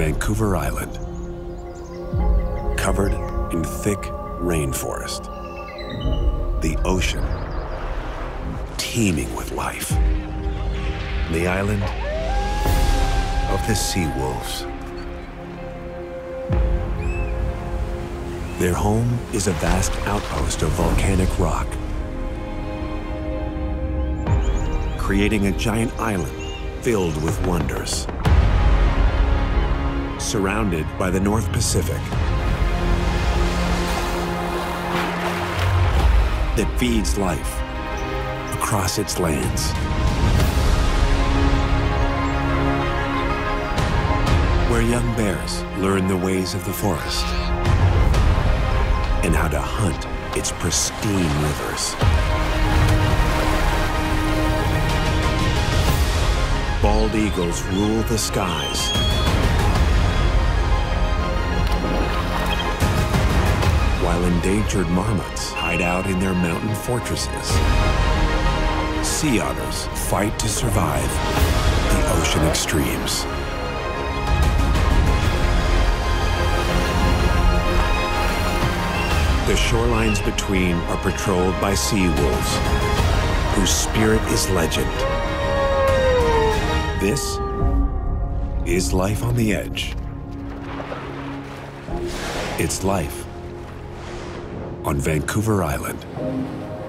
Vancouver Island, covered in thick rainforest. The ocean, teeming with life. The island of the sea wolves. Their home is a vast outpost of volcanic rock, creating a giant island filled with wonders. Surrounded by the North Pacific that feeds life across its lands. Where young bears learn the ways of the forest and how to hunt its pristine rivers. Bald eagles rule the skies. Endangered marmots hide out in their mountain fortresses. Sea otters fight to survive the ocean extremes. The shorelines between are patrolled by sea wolves, whose spirit is legend. This is life on the edge. It's life on Vancouver Island.